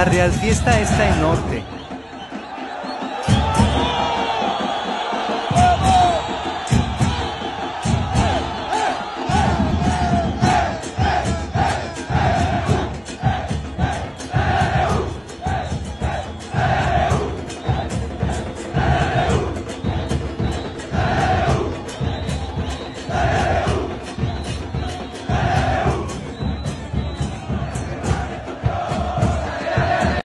La Real Fiesta está en Norte,